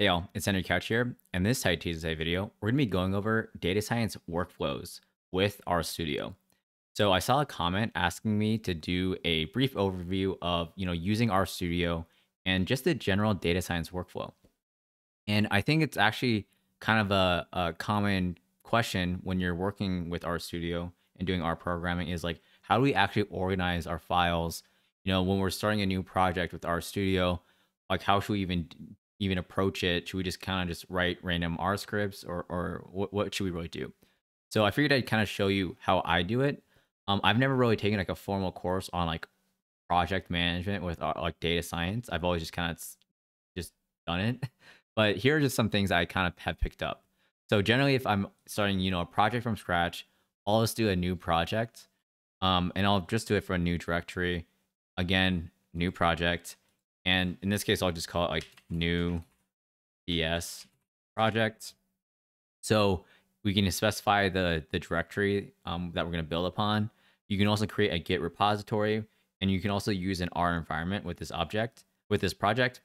Hey y'all, it's Andrew Couch here. In this Tidy Tuesday video, we're to be going over data science workflows with RStudio. So I saw a comment asking me to do a brief overview of, you know, using RStudio and just the general data science workflow. And I think it's actually kind of a, a common question when you're working with RStudio and doing R programming is like, how do we actually organize our files? You know, when we're starting a new project with RStudio, like how should we even even approach it? Should we just kind of just write random R scripts or, or what, what should we really do? So I figured I'd kind of show you how I do it. Um, I've never really taken like a formal course on like project management with uh, like data science. I've always just kind of just done it. But here are just some things I kind of have picked up. So generally, if I'm starting, you know, a project from scratch, I'll just do a new project. Um, and I'll just do it for a new directory. Again, new project. And in this case, I'll just call it like new DS project. So we can specify the, the directory um, that we're going to build upon. You can also create a Git repository, and you can also use an R environment with this object, with this project.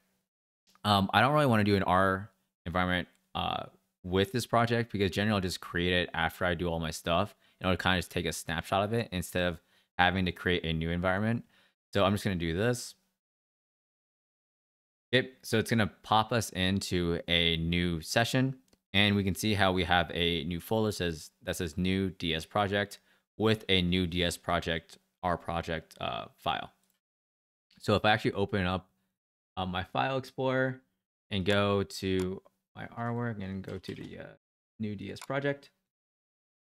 Um, I don't really want to do an R environment uh, with this project because generally I'll just create it after I do all my stuff. And I'll kind of just take a snapshot of it instead of having to create a new environment. So I'm just going to do this. Yep. So it's going to pop us into a new session and we can see how we have a new folder says that says new DS project with a new DS project, R project uh, file. So if I actually open up uh, my file explorer and go to my R work and go to the uh, new DS project,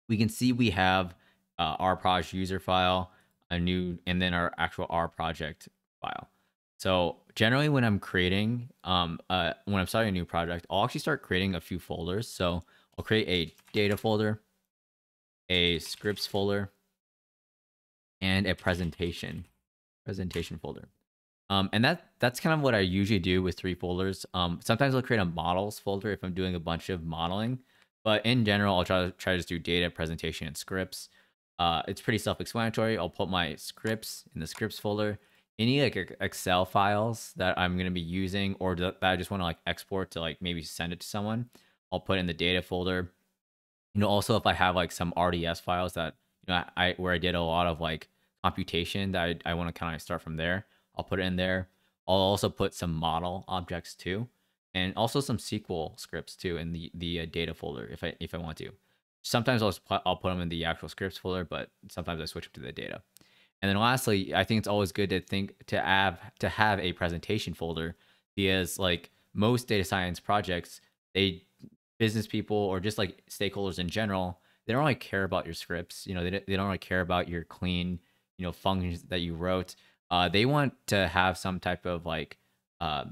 we can see we have uh, R project user file, a new, and then our actual R project file. So generally when I'm creating, um, uh, when I'm starting a new project, I'll actually start creating a few folders. So I'll create a data folder, a scripts folder, and a presentation, presentation folder. Um, and that that's kind of what I usually do with three folders. Um, sometimes I'll create a models folder if I'm doing a bunch of modeling, but in general, I'll try to try to do data, presentation, and scripts. Uh, it's pretty self-explanatory. I'll put my scripts in the scripts folder any like Excel files that I'm going to be using or that I just want to like export to like maybe send it to someone, I'll put in the data folder. You know, also if I have like some RDS files that, you know, I, where I did a lot of like computation that I, I want to kind of start from there, I'll put it in there. I'll also put some model objects too, and also some SQL scripts too in the, the uh, data folder if I, if I want to. Sometimes I'll, I'll put them in the actual scripts folder, but sometimes I switch them to the data. And then lastly, I think it's always good to think to have to have a presentation folder because like most data science projects, they business people or just like stakeholders in general, they don't really care about your scripts. You know, they, they don't really care about your clean, you know, functions that you wrote. Uh, they want to have some type of like uh,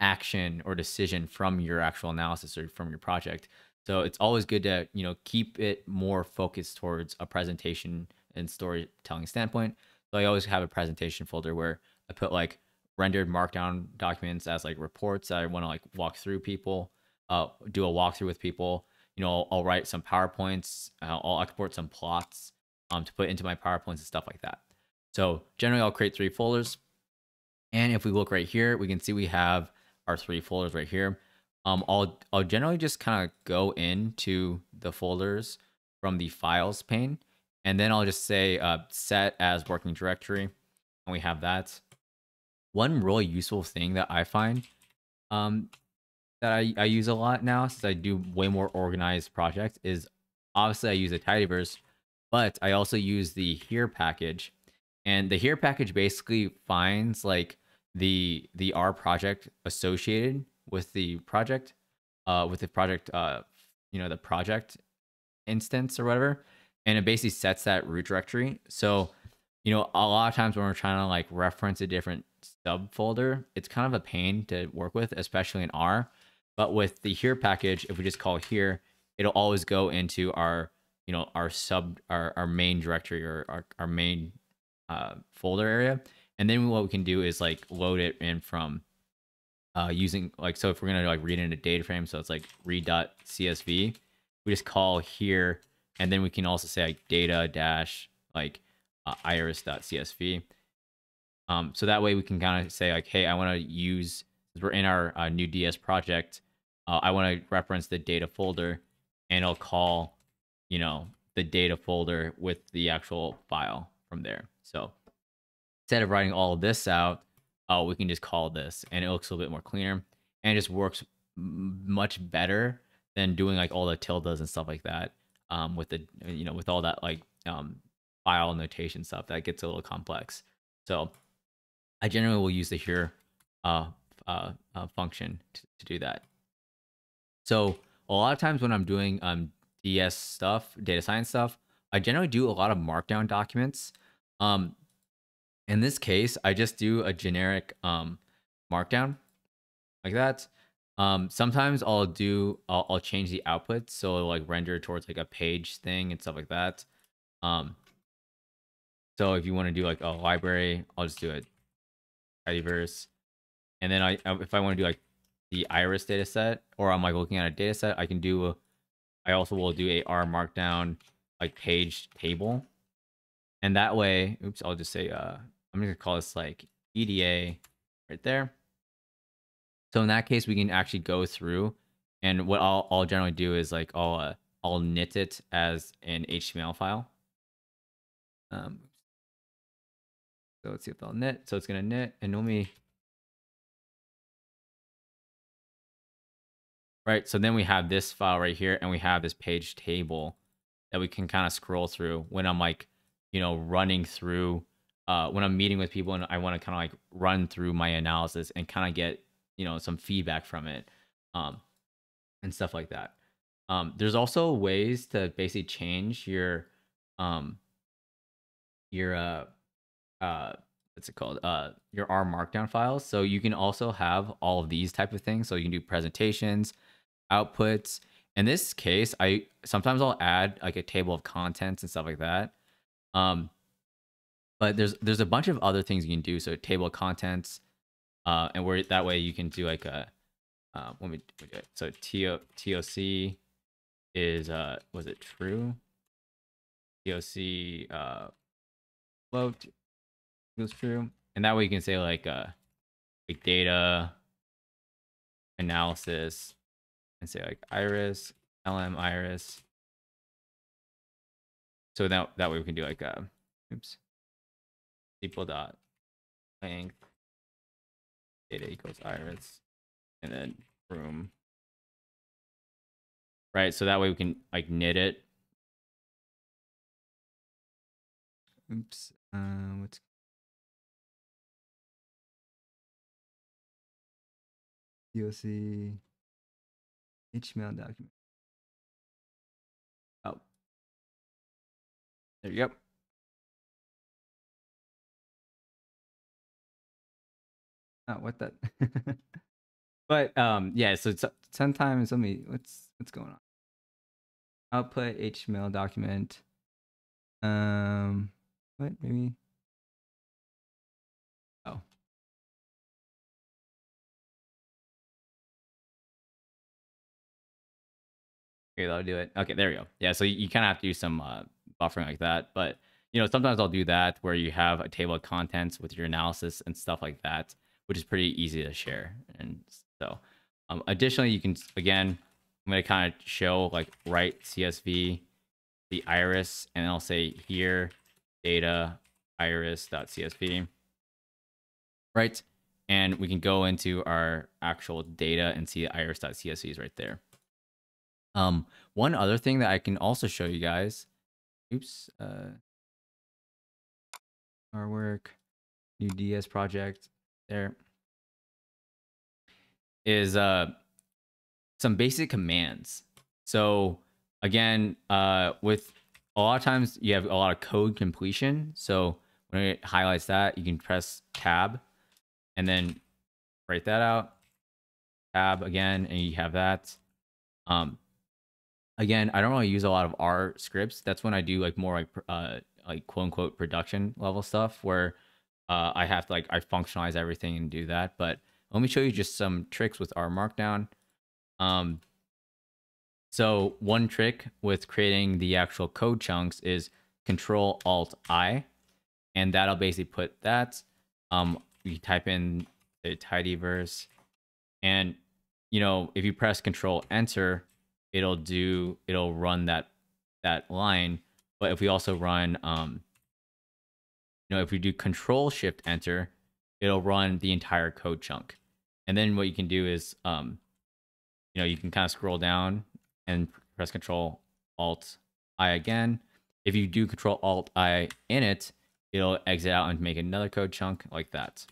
action or decision from your actual analysis or from your project. So it's always good to you know keep it more focused towards a presentation and storytelling standpoint. So I always have a presentation folder where I put like rendered markdown documents as like reports I want to like walk through people, uh, do a walkthrough with people. You know, I'll, I'll write some PowerPoints, uh, I'll export some plots um, to put into my PowerPoints and stuff like that. So generally I'll create three folders. And if we look right here, we can see we have our three folders right here. Um, I'll, I'll generally just kind of go into the folders from the files pane and then I'll just say uh, set as working directory. And we have that. One really useful thing that I find um, that I, I use a lot now, since I do way more organized projects, is obviously I use the tidyverse, but I also use the here package. And the here package basically finds like the the R project associated with the project, uh, with the project, uh, you know, the project instance or whatever and it basically sets that root directory. So, you know, a lot of times when we're trying to like reference a different subfolder, it's kind of a pain to work with, especially in R. But with the here package, if we just call here, it'll always go into our, you know, our sub, our, our main directory or our, our main uh, folder area. And then what we can do is like load it in from uh, using like, so if we're going to like read into data frame, so it's like read.csv, we just call here and then we can also say like data dash like uh, iris.csv. Um, so that way we can kind of say like, hey, I want to use we're in our uh, new DS project, uh, I want to reference the data folder, and it'll call, you know, the data folder with the actual file from there. So instead of writing all of this out, uh, we can just call this, and it looks a little bit more cleaner, and it just works much better than doing like all the tildes and stuff like that. Um, with the you know with all that like um file notation stuff that gets a little complex. So I generally will use the here uh, uh, uh, function to, to do that. So a lot of times when I'm doing um, DS stuff, data science stuff, I generally do a lot of markdown documents. Um, in this case, I just do a generic um, markdown like that. Um, sometimes I'll do, I'll, I'll change the output. So like render towards like a page thing and stuff like that. Um, so if you want to do like a library, I'll just do it tidyverse. And then I, if I want to do like the iris data set, or I'm like looking at a data set, I can do, a, I also will do a R markdown like paged table. And that way, oops, I'll just say, uh, I'm to call this like EDA right there. So in that case, we can actually go through and what I'll, I'll generally do is like I'll, uh, I'll knit it as an HTML file. Um, so let's see if I'll knit. So it's going to knit and normally. Right. So then we have this file right here and we have this paged table that we can kind of scroll through when I'm like, you know, running through, uh, when I'm meeting with people and I want to kind of like run through my analysis and kind of get, you know, some feedback from it, um, and stuff like that. Um, there's also ways to basically change your, um, your, uh, uh what's it called? Uh your r markdown files. So you can also have all of these type of things. So you can do presentations outputs. In this case i sometimes i'll add like a table of contents and stuff like that. Um but there's there's a bunch of other things you can do. So table of contents uh and where that way you can do like a uh let me do it so to toc is uh was it true toc uh float goes true. And that way you can say like uh like data analysis and say like iris, LM iris. So that that way we can do like uh oops. petal dot length data equals iris and then room. Right, so that way we can like knit it. Oops. Uh, what's DOC HTML document. Oh. There you go. Oh, what that? but um, yeah. So it's, sometimes let me. What's what's going on? Output HTML document. Um, what maybe? Oh, Okay, that'll do it. Okay, there we go. Yeah, so you, you kind of have to do some uh, buffering like that. But, you know, sometimes I'll do that where you have a table of contents with your analysis and stuff like that, which is pretty easy to share. And so, um, additionally, you can, again, I'm going to kind of show like write CSV, the iris, and I'll say here, data iris.csv. Right. And we can go into our actual data and see the iris.csv is right there. Um, one other thing that I can also show you guys, oops, uh, our work, new DS project there, is uh, some basic commands. So again, uh, with a lot of times you have a lot of code completion. So when it highlights that, you can press tab and then write that out, tab again, and you have that. Um, again, I don't really use a lot of R scripts. That's when I do like more like uh like quote unquote production level stuff where uh I have to like I functionalize everything and do that. But let me show you just some tricks with R Markdown. Um, so one trick with creating the actual code chunks is Control Alt I, and that'll basically put that. Um, you type in the tidyverse And you know, if you press Control Enter, it'll do it'll run that that line. But if we also run, um, you know, if we do Control Shift Enter, it'll run the entire code chunk. And then what you can do is, um, you know, you can kind of scroll down and press Control Alt I again. If you do Control Alt I in it, it'll exit out and make another code chunk like that.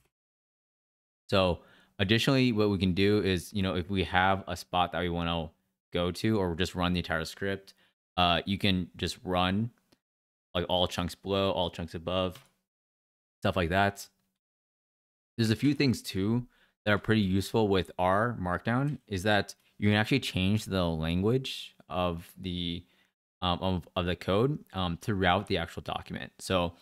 So additionally, what we can do is, you know, if we have a spot that we want to go to or just run the entire script, uh, you can just run like all chunks below, all chunks above, stuff like that. There's a few things too that are pretty useful with R Markdown is that you can actually change the language of the um, of, of the code um, throughout the actual document. So,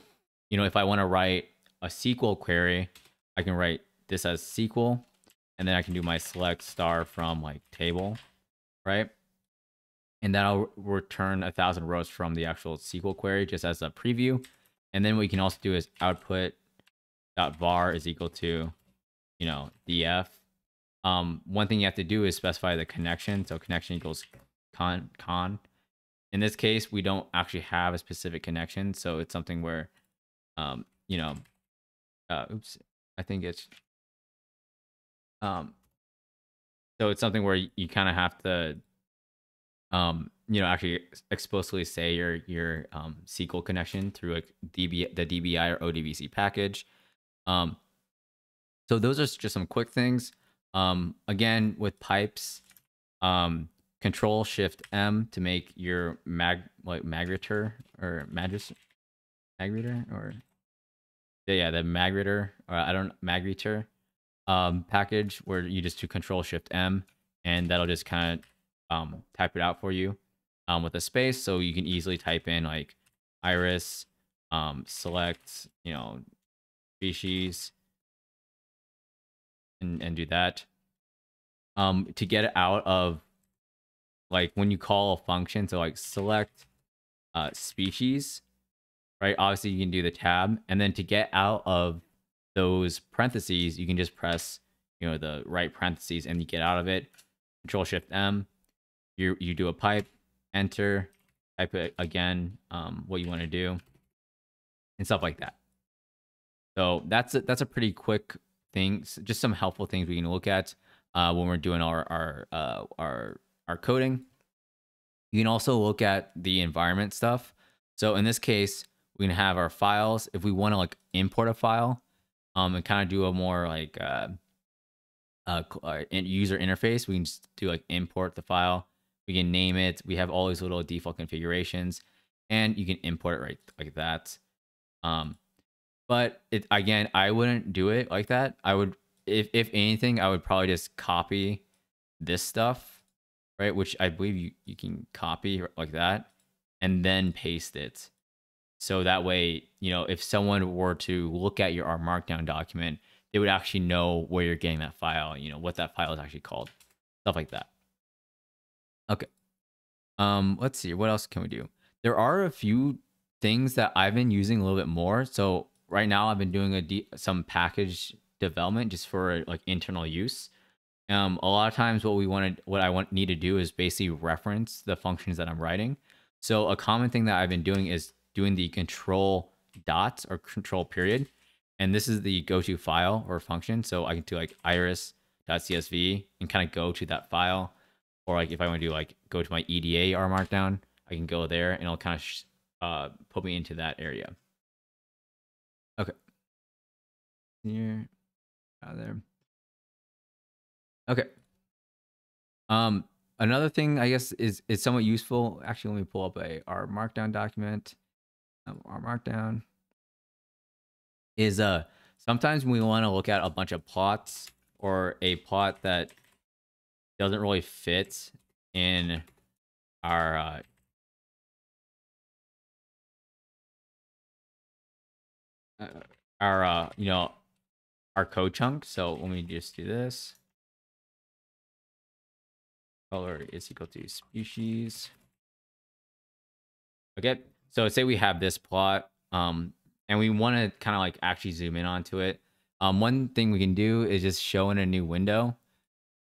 you know, if I want to write a SQL query, I can write this as SQL, and then I can do my select star from like table, right? And that'll return a thousand rows from the actual SQL query just as a preview. And then what you can also do is output dot var is equal to, you know, df. Um, one thing you have to do is specify the connection. So connection equals con con in this case, we don't actually have a specific connection, so it's something where, um, you know, uh, oops, I think it's, um, so it's something where you, you kind of have to, um, you know, actually explicitly say your your um, SQL connection through like DB the DBI or ODBC package. Um, so those are just some quick things. Um, again, with pipes, um, Control Shift M to make your mag like magrittr or magis magrittr or yeah, yeah the magrittr or I don't magrittr um package where you just do Control Shift M and that'll just kind of um type it out for you um with a space so you can easily type in like iris um select you know species and and do that um to get out of like when you call a function to like select uh, species, right? Obviously, you can do the tab, and then to get out of those parentheses, you can just press you know the right parentheses, and you get out of it. Control Shift M. You you do a pipe, enter, type it again, um, what you want to do, and stuff like that. So that's a, that's a pretty quick thing. Just some helpful things we can look at uh, when we're doing our our uh, our our coding. You can also look at the environment stuff. So in this case, we can have our files. If we want to like import a file, um, and kind of do a more like uh, uh, uh user interface, we can just do like import the file. We can name it. We have all these little default configurations, and you can import it right like that. Um, but it again, I wouldn't do it like that. I would, if if anything, I would probably just copy this stuff right? Which I believe you, you can copy like that and then paste it. So that way, you know, if someone were to look at your R Markdown document, they would actually know where you're getting that file, you know, what that file is actually called, stuff like that. Um, let's see, what else can we do? There are a few things that I've been using a little bit more. So right now I've been doing a some package development just for like internal use. Um, a lot of times, what we wanted, what I want need to do is basically reference the functions that I'm writing. So a common thing that I've been doing is doing the control dot or control period, and this is the go-to file or function. So I can do like iris.csv and kind of go to that file, or like if I want to do like go to my EDA R Markdown, I can go there and it'll kind of uh, put me into that area. Okay. Here, out there. Okay. Um, another thing I guess is is somewhat useful. Actually, let me pull up a R Markdown document. Um, R Markdown is uh sometimes we want to look at a bunch of plots or a plot that doesn't really fit in our uh, uh our uh you know our code chunk. So let me just do this color is equal to species. Okay, so say we have this plot, um, and we want to kind of like actually zoom in onto it. Um, one thing we can do is just show in a new window.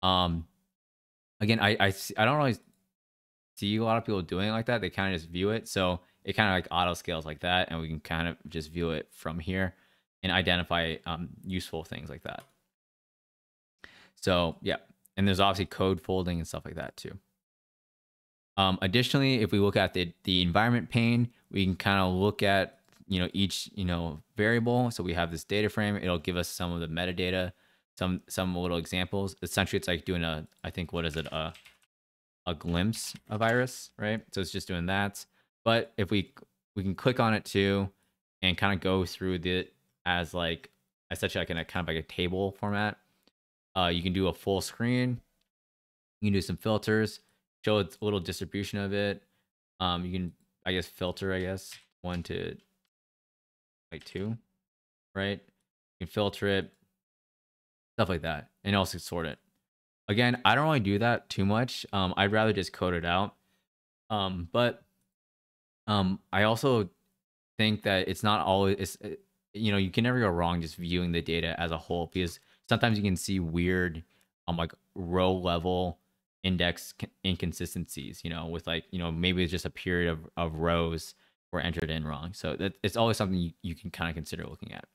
Um, again, I I, I don't really see a lot of people doing it like that. They kind of just view it. So it kind of like auto scales like that, and we can kind of just view it from here and identify um, useful things like that. So yeah, and there's obviously code folding and stuff like that too. Um, additionally, if we look at the, the environment pane, we can kind of look at you know each you know variable. So we have this data frame. It'll give us some of the metadata, some some little examples. Essentially, it's like doing a I think what is it a a glimpse of iris, right? So it's just doing that. But if we we can click on it too, and kind of go through the as like essentially like in a kind of like a table format. Uh, you can do a full screen. You can do some filters, show a little distribution of it. Um, you can I guess filter I guess one to like two, right? You can filter it, stuff like that, and also sort it. Again, I don't really do that too much. Um, I'd rather just code it out. Um, but um, I also think that it's not always it's uh, you know you can never go wrong just viewing the data as a whole because sometimes you can see weird um like row level index inconsistencies you know with like you know maybe it's just a period of, of rows were entered in wrong so that it's always something you, you can kind of consider looking at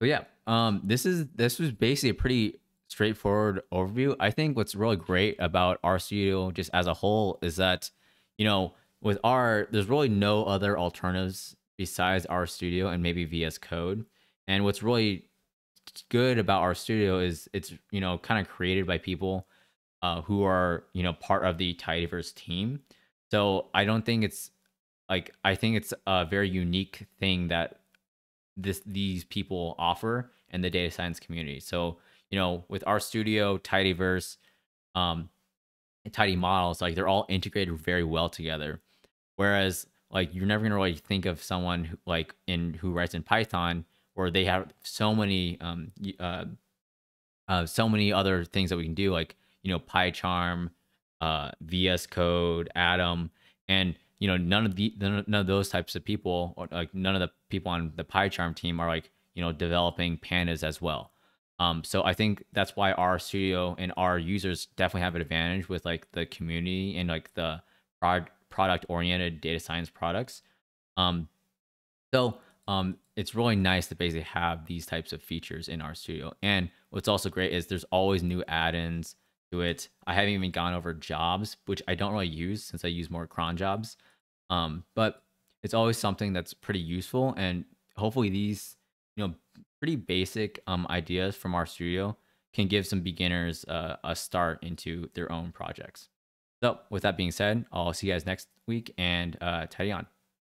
but yeah um this is this was basically a pretty straightforward overview i think what's really great about RStudio just as a whole is that you know with R, there's really no other alternatives besides RStudio and maybe VS Code. And what's really good about RStudio is it's you know kind of created by people uh, who are you know part of the Tidyverse team. So I don't think it's like I think it's a very unique thing that this these people offer in the data science community. So you know with RStudio, Tidyverse, um, Tidy models, like they're all integrated very well together. Whereas like you're never gonna really think of someone who, like in who writes in Python where they have so many um uh, uh so many other things that we can do like you know PyCharm, uh VS Code, Atom, and you know none of the none of those types of people or like none of the people on the PyCharm team are like you know developing pandas as well. Um, so I think that's why RStudio and R users definitely have an advantage with like the community and like the prod product oriented data science products. Um, so um, it's really nice to basically have these types of features in RStudio. And what's also great is there's always new add-ins to it. I haven't even gone over jobs, which I don't really use since I use more cron jobs. Um, but it's always something that's pretty useful. And hopefully these, you know, pretty basic um, ideas from RStudio can give some beginners uh, a start into their own projects. So with that being said, I'll see you guys next week and uh, tidy on.